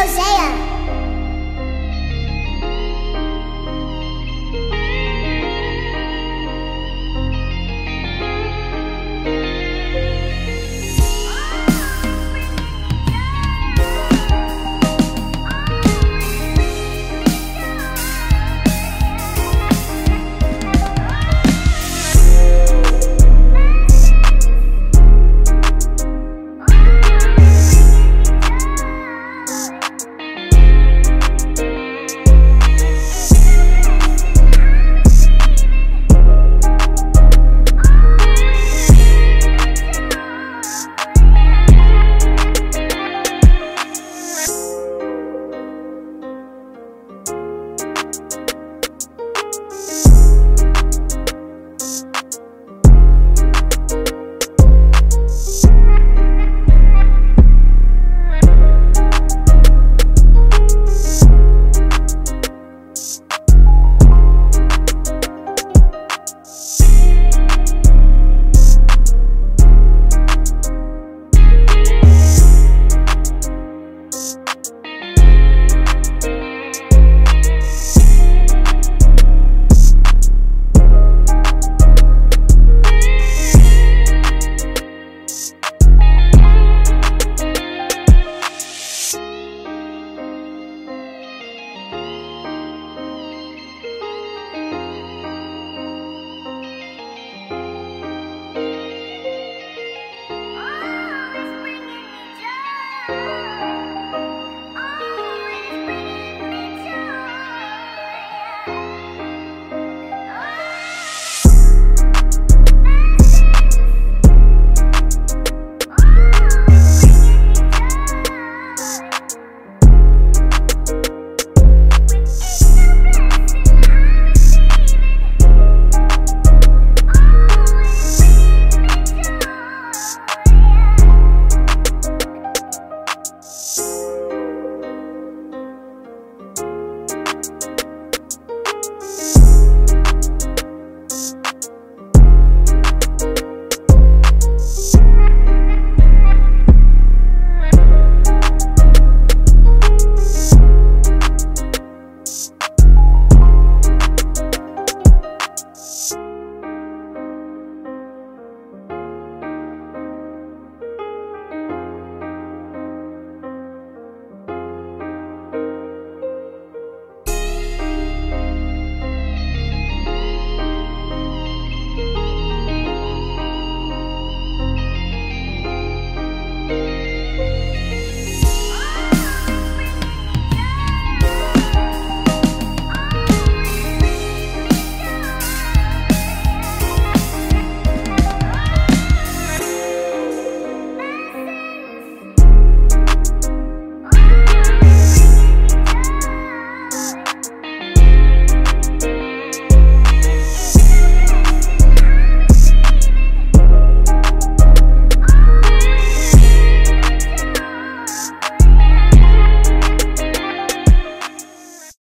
Hosea.